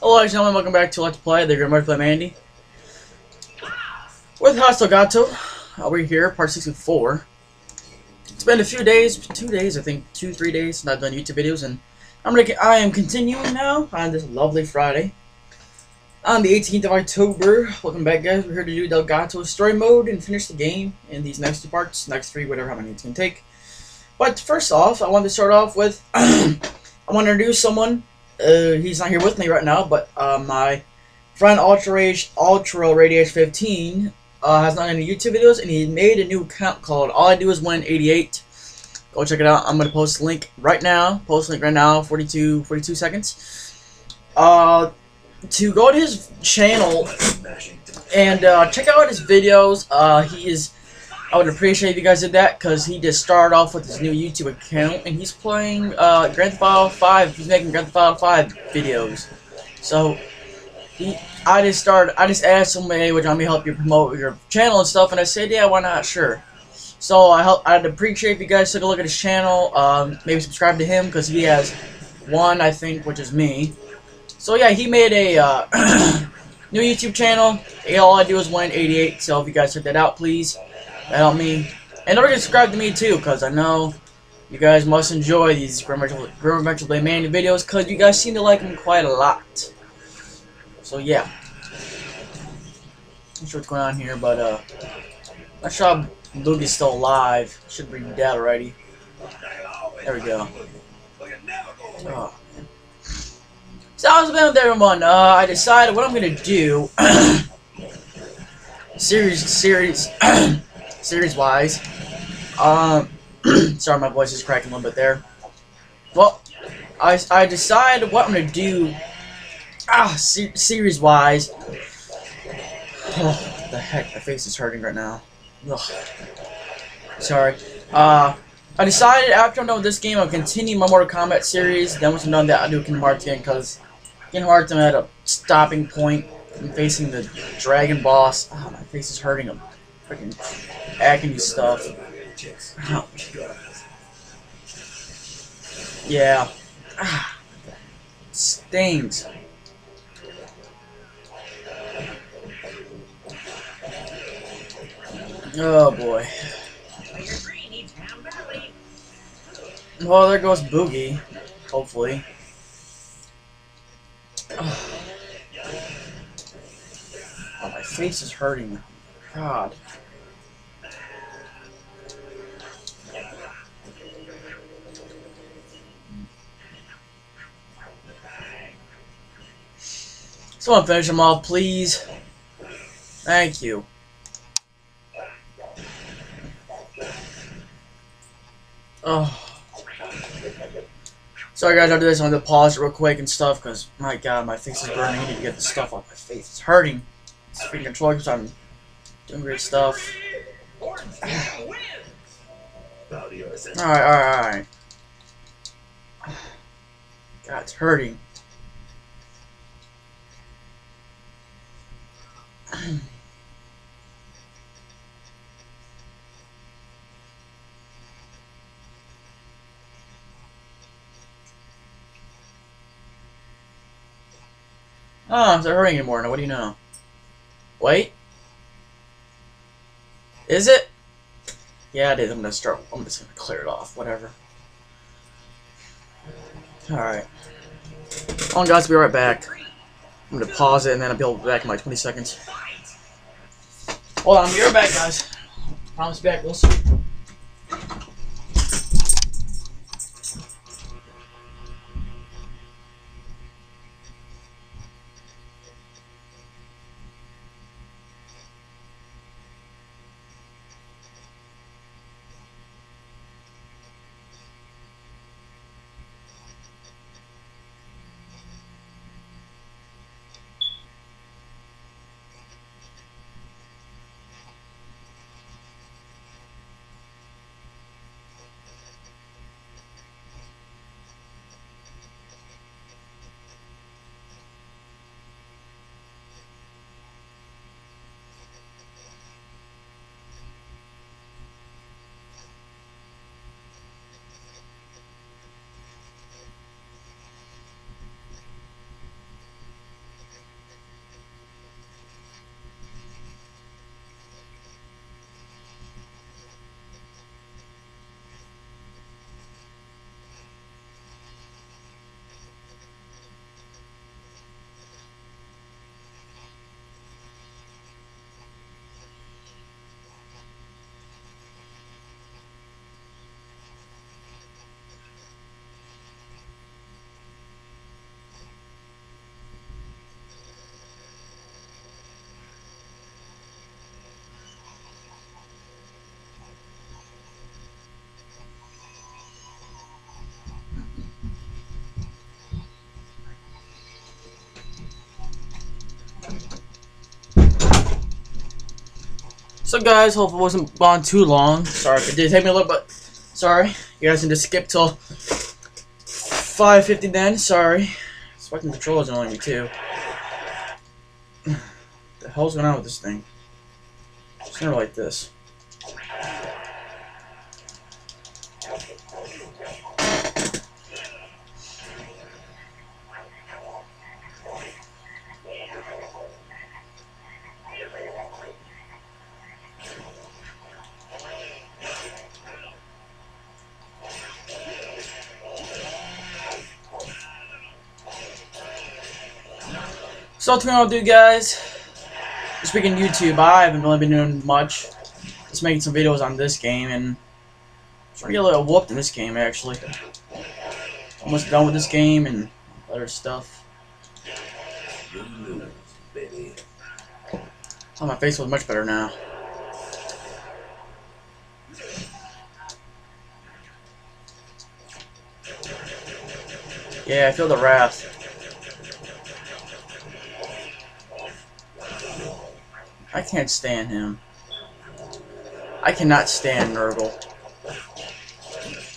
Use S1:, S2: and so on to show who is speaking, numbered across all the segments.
S1: Hello, gentlemen, welcome back to Let's Play, the Grim Play Mandy. With Hoss Delgado, uh, we're here, part 64. It's been a few days, two days, I think, two, three days, since I've done YouTube videos, and I'm gonna, I am continuing now on this lovely Friday. On the 18th of October, welcome back guys, we're here to do Delgado's story mode and finish the game in these next two parts, next three, whatever how many it's gonna take. But first off, I want to start off with, I want to introduce someone uh, he's not here with me right now, but uh, my friend Ultra Rage Ultra Radiation 15 uh, has not any YouTube videos, and he made a new account called All I Do Is Win 88. Go check it out. I'm gonna post a link right now. Post link right now. 42, 42 seconds. Uh, to go to his channel and uh, check out his videos. Uh, he is I would appreciate if you guys did that because he just started off with his new YouTube account and he's playing uh, Grand Theft Auto 5. He's making Grand Theft Auto 5 videos. So he, I just started. I just asked him, "Hey, would you want me to help you promote your channel and stuff?" And I said, "Yeah, why not? Sure." So I help. I'd appreciate if you guys took a look at his channel. Um, maybe subscribe to him because he has one, I think, which is me. So yeah, he made a uh, new YouTube channel. All I do is win 88. So if you guys check that out, please. That helped me. And don't forget to subscribe to me too, because I know you guys must enjoy these Grim Adventure Blade videos, because you guys seem to like them quite a lot. So yeah. Not sure what's going on here, but uh, not sure Luke is still alive. Should be dead already. There we go. Oh. So how's it been with everyone? Uh, I decided what I'm gonna do. series, series. series wise. Um, sorry, my voice is cracking a little bit there. Well, I, I decided what I'm gonna do. Ah, se series wise. Oh, the heck, my face is hurting right now. Ugh. Sorry. Uh, I decided after I'm done with this game, I'll continue my Mortal Kombat series. Then once I'm done that, I'll do Kingdom Hearts again because Kingdom Hearts I'm at a stopping point. I'm facing the dragon boss. Oh, my face is hurting. I'm freaking acne stuff. Yeah. Ah, stings. Oh boy. Well, there goes Boogie. Hopefully. Oh, my face is hurting. God. Someone finish him off, please. Thank you. Oh. Sorry guys, do this on the pause real quick and stuff, because, my god, my face is burning. I need to get the stuff off my face. It's hurting. It's freaking controller because I'm doing great stuff. alright, alright, alright. God, it's hurting. Oh, it's not hurting anymore. Now, what do you know? Wait. Is it? Yeah, it is. I'm gonna start. I'm just gonna clear it off. Whatever. Alright. Oh, on, guys. Be right back. I'm gonna pause it and then I'll be back in like 20 seconds. Hold on, I'll be right back, guys. Promise back real soon. So guys, hope it wasn't gone too long. Sorry if it did take me a little bit. Sorry. You guys can just skip till 5.50 then. Sorry. This fucking controller's annoying me too. the hell's going on with this thing? It's never like this. So what I'm gonna do, guys? Speaking YouTube, I haven't really been doing much. Just making some videos on this game and trying to get a little whooped in this game actually. Almost done with this game and other stuff. Oh, my face was much better now. Yeah, I feel the wrath. I can't stand him. I cannot stand Nergal.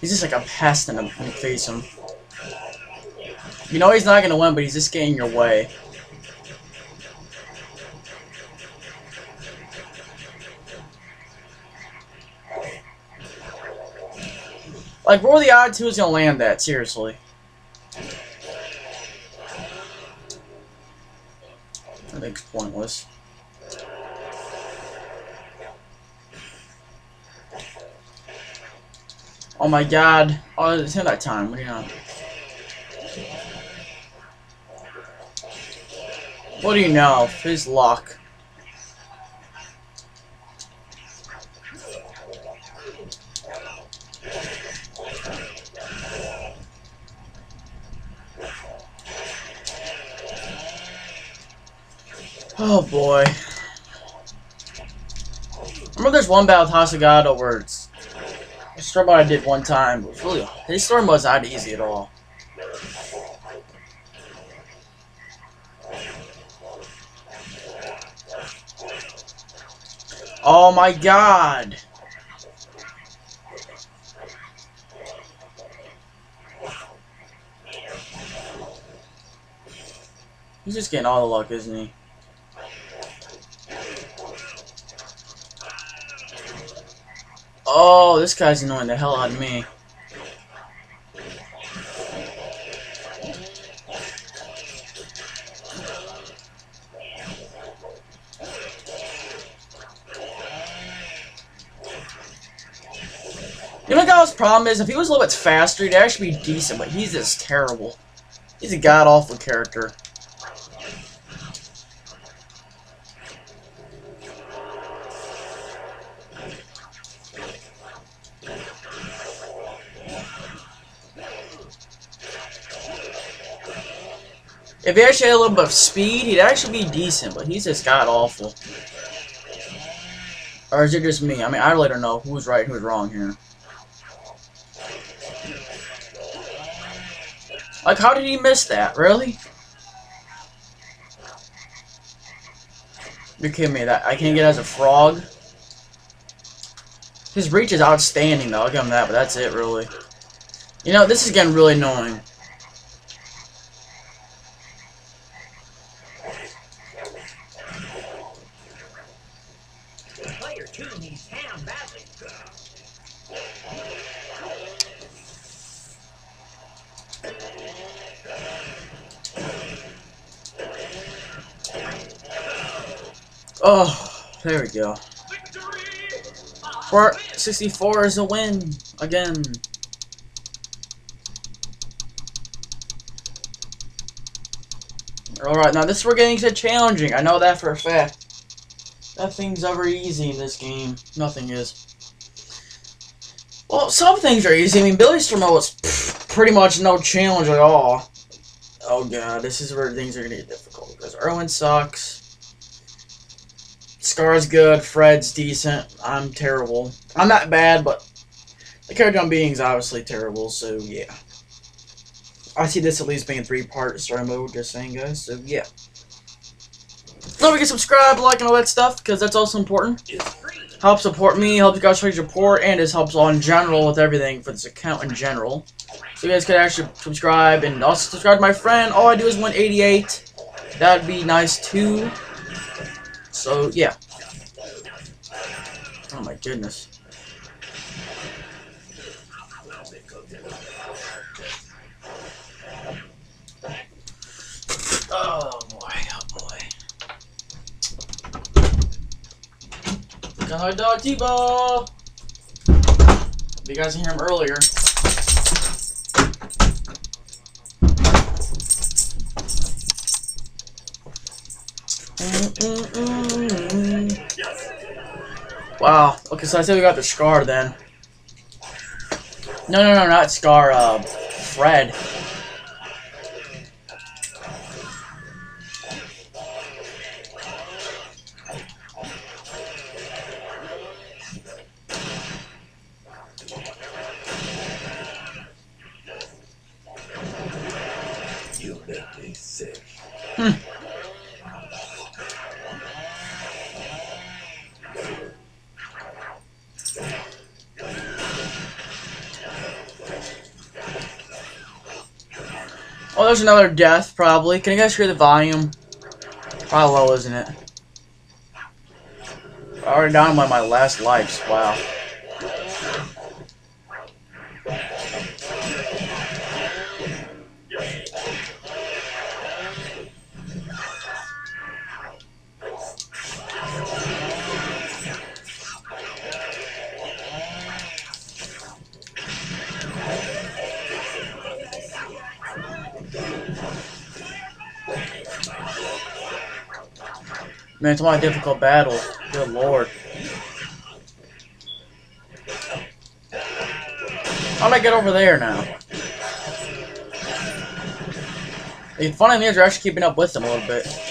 S1: He's just like a pest and I face him. You know he's not gonna win, but he's just getting your way. Like, what are the odds who's gonna land that? Seriously. I think it's pointless. Oh my god. Oh, it's not that time. What do you know? What do you know? His luck. Oh boy. I Remember there's one battle with Hoss Delgado where it's story mode I did one time was really his story mode's not easy at all. Oh my god! He's just getting all the luck, isn't he? Oh, this guy's annoying the hell out of me. You know what Guy's problem is? If he was a little bit faster, he'd actually be decent, but he's just terrible. He's a god-awful character. If he actually had a little bit of speed, he'd actually be decent, but he's just god awful. Or is it just me? I mean, I really don't know who's right who's wrong here. Like, how did he miss that? Really? You're kidding me. That I can't get as a frog? His reach is outstanding, though. I'll give him that, but that's it, really. You know, this is getting really annoying. We go. For 64 is a win again. Alright, now this we're getting to challenging. I know that for a fact. Nothing's ever easy in this game. Nothing is. Well, some things are easy. I mean, Billy Stormo was pretty much no challenge at all. Oh god, this is where things are gonna get difficult. Because Irwin sucks. Skarr's good. Fred's decent. I'm terrible. I'm not bad, but the character I'm being is obviously terrible, so yeah. I see this at least being three-part story mode, just saying, guys, so yeah. Don't forget to subscribe, like, and all that stuff, because that's also important. Helps support me, helps you guys show your support, and it helps all in general with everything for this account in general. So you guys could actually subscribe, and also subscribe to my friend. All I do is 188. That'd be nice, too. So, yeah. Oh my goodness. Oh boy, oh boy. Got my dog T-Ball! You guys can hear him earlier. Mm, mm, mm, Wow. Okay, so I said we got the Skarr then. No, no, no, not Skarr, uh, Fred.
S2: You make me sick.
S1: Oh, there's another death, probably. Can you guys hear the volume? Probably low, isn't it? I Already down by my last lives. Wow. Man, it's my difficult battle. Good lord. How'd I get over there now? The funny we're actually keeping up with them a little bit.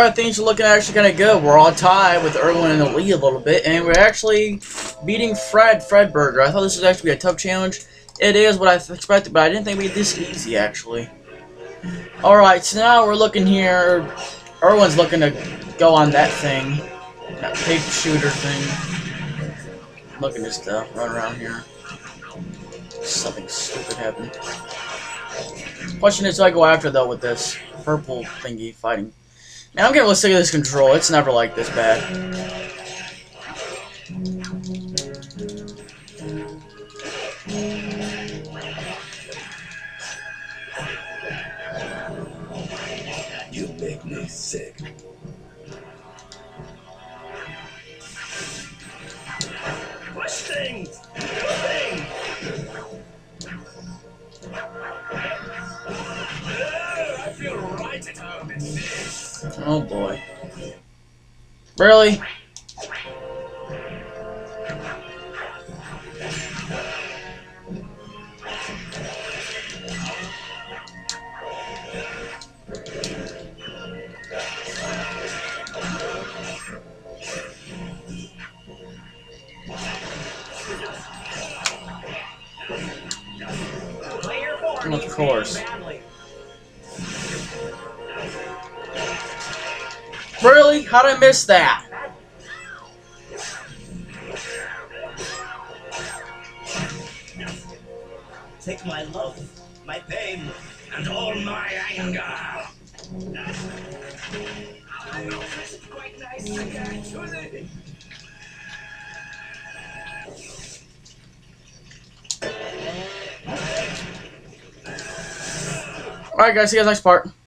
S1: Alright, things are looking actually kind of good. We're all tied with Irwin in the lead a little bit, and we're actually beating Fred Fredberger. I thought this was actually be a tough challenge. It is what I expected, but I didn't think it'd be this easy, actually. Alright, so now we're looking here. Irwin's looking to go on that thing. That paper shooter thing. I'm Looking just to run around here. Something stupid happened. Question is, do I go after, though, with this purple thingy fighting? I'm getting really sick of this control. It's never like this bad. Oh boy. Really? Of course. Really? How'd I miss that?
S3: Take my love, my pain, and all my anger. Quite nice, actually.
S1: Alright guys, see you guys next part.